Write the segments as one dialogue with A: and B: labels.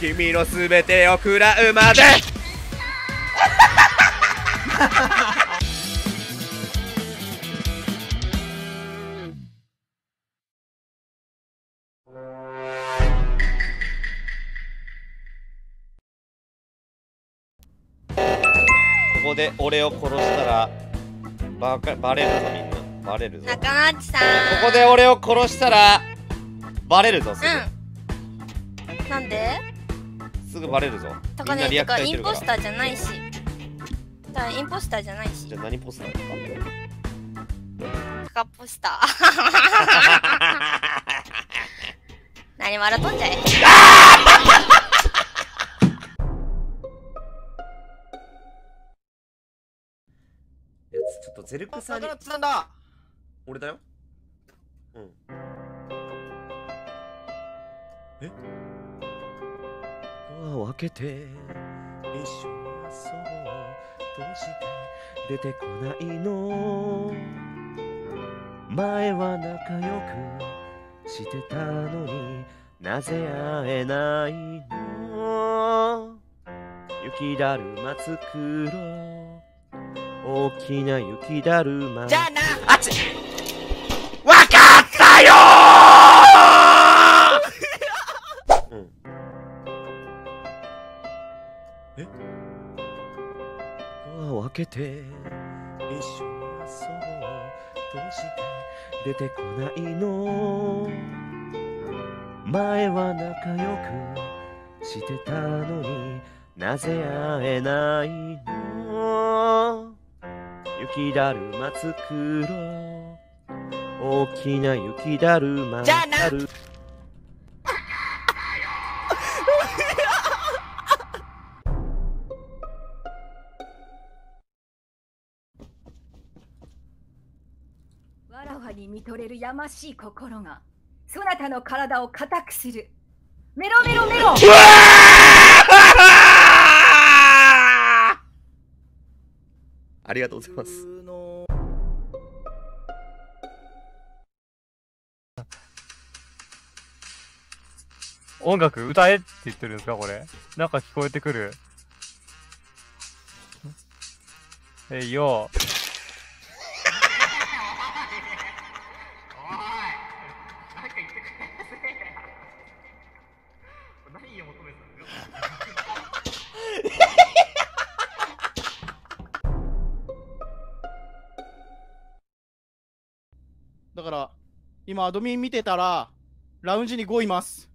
A: 君の全てを食らうまで。ここで俺を殺したらバカバレるぞみんな。バレるぞ。
B: 中町さん。
A: ここで俺を殺したらバレるぞ
B: うん。なんで？す
A: ぐバレるぞ。み
B: 高
A: んなリアク
B: 根とかイ
A: ターいてるから。
B: ンポスターじゃないし。だインポスターじゃないし。
A: じゃあ何ポスターですか
B: 高ポスター。何笑っとんじゃい。
A: ちょっとゼルクさんに。
C: さんだ？
A: 俺だよ。うん。え？を開けて一緒に遊ぼうどうして出てこないの。前は仲良くしてたのになぜ会えないの。雪だるま作ろう。大きな雪だるま。
C: じゃあな
A: あっけて一緒に遊ぼうどうして出てこないの。前は仲良くしてたのになぜ会えないの。雪だるま作ろう。大きな雪だるま
C: じゃあな
A: る
D: わらわに見とれるやましい心がそなたの体を固くするメロメロメロ
A: ありがとうございます
C: の
E: 音楽歌えって言ってるんですかこれ？なんか聞こえてくる。えいよ。
C: 今アドミン見てたらラウンジに5います。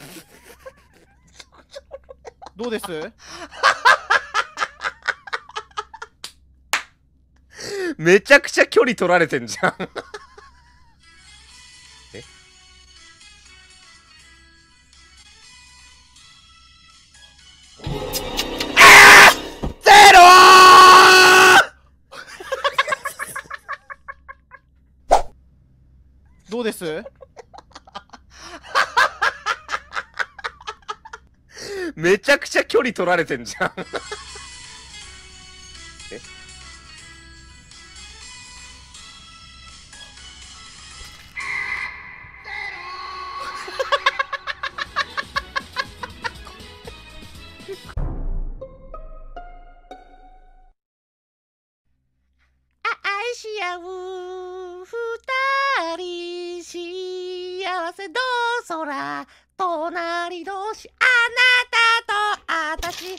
C: どうです？
A: めちゃくちゃ距離取られてんじゃん。めちゃくちゃ距離取られてんじゃん。え？
F: 愛し合う二人。幸せど空。隣同士。私。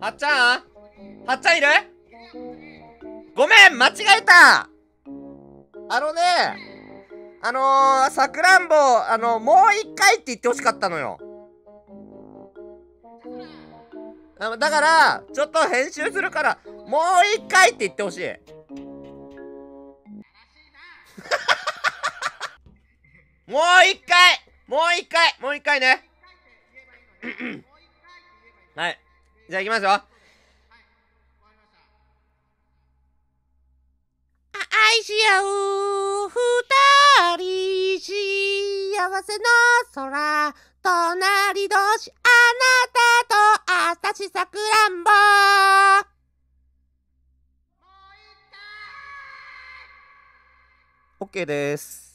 A: はっちゃん？はっちゃんいる？ごめん間違えた。あのねあのー、さくらんぼあのもう一回って言ってほしかったのよ。だからちょっと編集するからもう一回って言ってほしい。もう一回！もう一回！もう一回ね！はい。じゃあ行きますよ。
F: 愛し合う二人幸せの空隣同士あなたと私さくらんぼ。
A: OK です。
F: 愛し合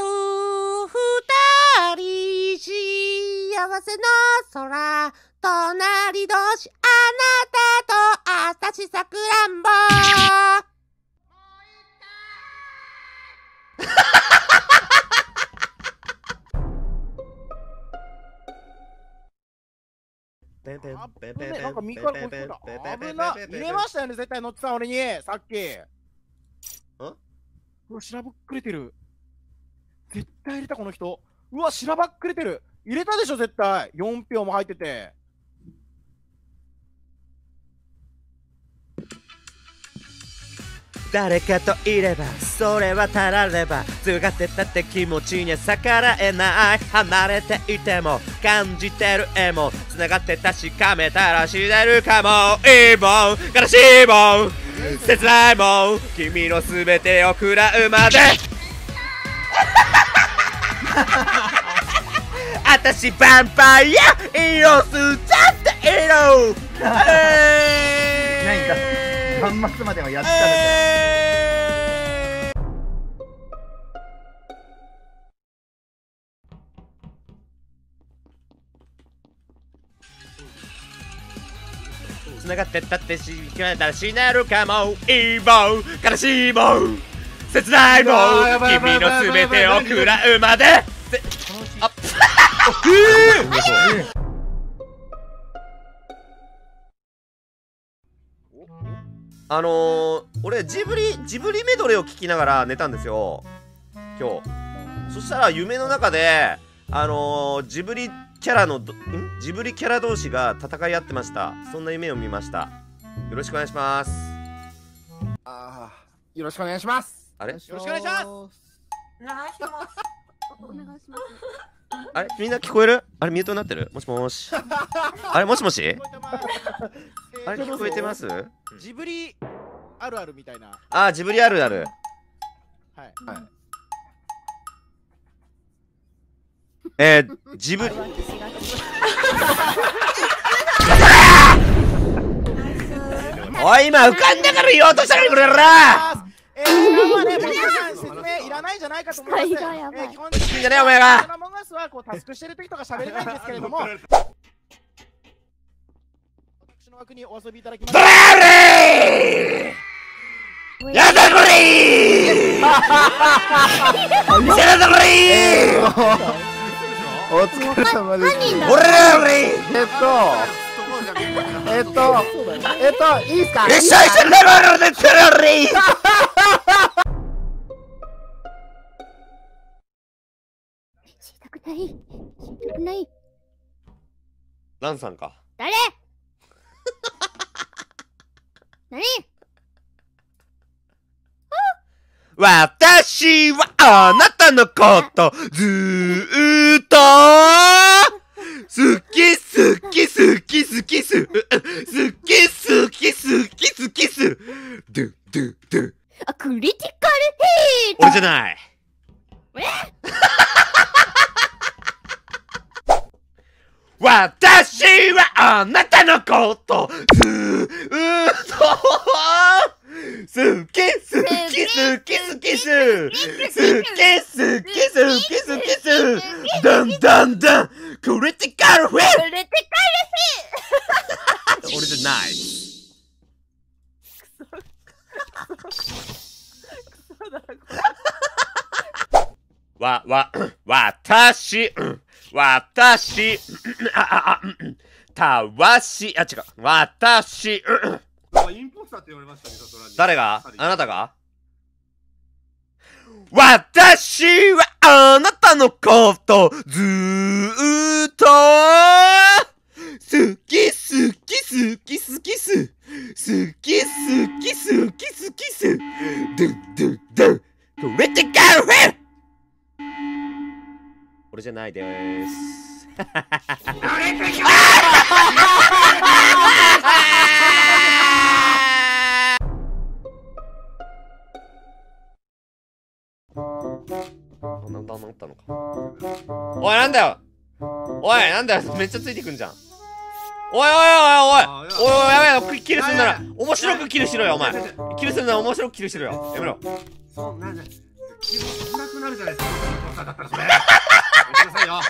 F: う二人幸せの空隣同士あなたと私さくらんぼ
A: ペンペン
C: あ
A: ペンペンペン
C: なんか右からこっち来た。危な。入れましたよね、絶対乗ってた俺に、さっき。うわ、しらばっくれてる。絶対入れた、この人。うわ、しらばっくれてる。入れたでしょ、絶対。4票も入ってて。
A: 誰かといればそれはたられば強がってたって気持ちには逆らえない離れていても感じてる絵も繋がって確かめたら知れるかもいいもん悲しいもん切ないもん君の全てを食らうまで 私ヴァンパイア色吸っちゃっている
G: ないんだ。端末まではやっちゃう
A: えー。繋がってったってしら死ねるかも。いいもん悲しいもん切ないもん。
G: あーやばいやばい
A: 君の
G: やばいやばい。
A: 全てを食らうまで。せああのー、俺ジブリジブリメドレーを聞きながら寝たんですよ。今日。そしたら夢の中であのー、ジブリキャラのどん？ジブリキャラ同士が戦い合ってました。そんな夢を見ました。よろしくお願いします。
C: ああ、よろしくお願いします。
A: あれ？
C: よろしくお願いします。
D: お願いしますお願いします
A: あれ？みんな聞こえる？あれミュートになってる？もしもし。あれ？もしもし？あれ聞こえてます。うん。
C: ジブリあるあるみたいな。
A: あージブリあるある。
C: はい。
A: えー、ジブリ。おい今浮かんだから言おうとしたらくれるな
C: えー、今はね、ん説明いらないんじゃないかと思います。
B: 使いがやばい。
C: えー基本的に
A: いいんじゃねえお前が。
C: アモンガスはこうタスクしてる時とか喋れないんですけれども、私の枠にお遊びいただきます。
A: ド。ラーレーやだこれーやだこれー
G: お疲れ様です
A: 俺ら俺
G: えっとえっとえっといいですか？
A: 一緒一緒になるでつられー
B: ない。知りたくない。
A: ランさんか。
B: 誰？何？
A: 私はあなたのことずーっと。好き好き好き好きす好き好き好き好きすドゥドゥドゥ
B: あクリティカルヒー
A: 俺じゃない私はあなたのこと。ずーっと好き好き好き好きす好き好き好き好きすだんだんだんクリティカルフィ
B: クリティカ
A: 俺じゃないわ、わ、わたし、わたし、あ、あ、あ、たわし、あ、違う、わたし、
H: インポスターって言われましたね、里ラジ。
A: 誰があなたが？私はあなたのことずーっと。好き好き好き好きす好き好き好き好きすドゥンドゥンドゥンクリティカルフィル俺じゃないです。あなんだ治ったのかおいなんだよ。おいなんだよ。めっちゃついてくんじゃん。おいおいおいおい。おいおいやべえキルすんなら面白くキルしろよお前。キルするなら面白くキルしろよ。やめろ。
H: そんなね気分なくなるじゃないですか。だったらそれ。やめてくださいよ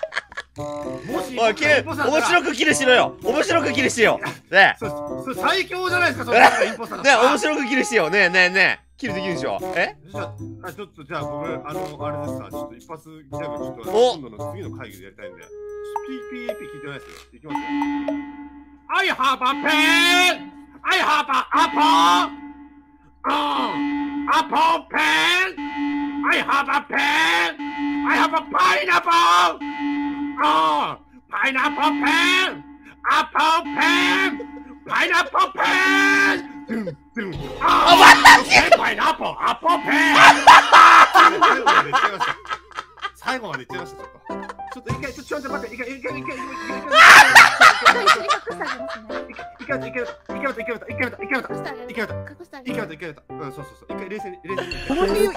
A: おいキル面白くキルしろよ。面白くキルしよう。ね
H: そそれ最強じゃないですかそれインポスター
A: ね
H: ったら
A: 面白くキルしよう。ねえねえねえ。キルできるでしょ。え？
H: じゃああちょっとじゃあ僕あのあれですさちょっと一発ギャグちょっと
A: お。
H: 今度の次の会議でやりたいんで。PPAP 聞いてないですよ。いきますよ。I have a pen! I have a apple um, apple pen! I have a pen! I have a pineapple oh pineapple pen apple pen pineapple pen ドゥンドゥンあ待ったパイナップルアップルペン最後まで言っちゃいました最後まで言っちゃいましたちょっとちょっと一回ちょっと待って一回一回一回一回一回一回一回一回一回一回一回一回一回一回一回一回一回うんそうそうそう一回冷静に冷静に
C: この理由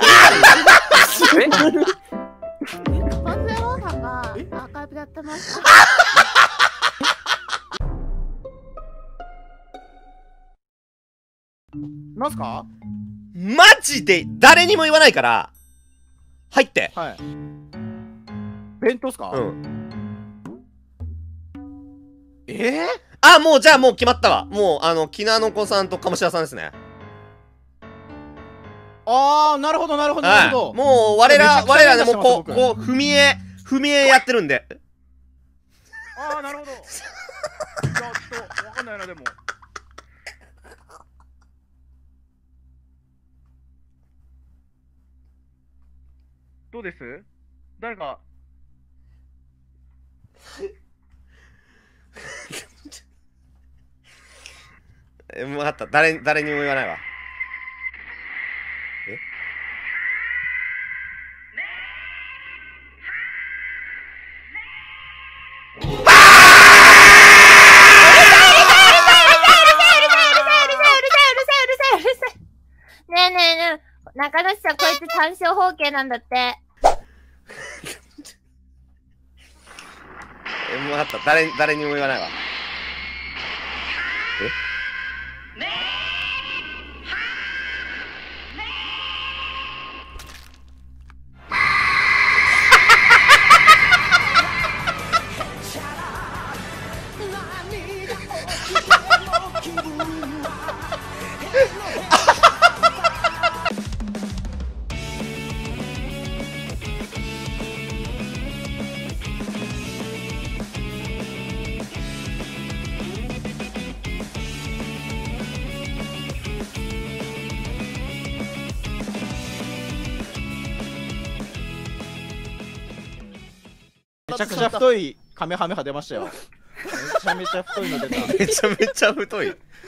I: ポンゼロさんがアーカイブやってました。
C: なんすか？
A: マジで誰にも言わないから入って。
C: はい。弁当っすか？
A: うん。
C: え？え
A: あもうじゃあもう決まったわ。もうあのきなのこさんと鴨志田さんですね。
C: ああなるほどなるほどな
A: はい
C: るほど。
A: もう我ら我らでもこうこう踏み絵踏み絵やってるんで。
C: ああなるほど。ちょっとわかんないなでも。どうです？誰か。
A: え分かった。誰誰にも言わないわ
I: さんこいつ単勝方形なんだって。
A: えもうあった誰誰にも言わないわ
C: ちゃくちゃ太いカメハメハ出ましたよ。めちゃめちゃ太いの出た。
A: めちゃめちゃ太い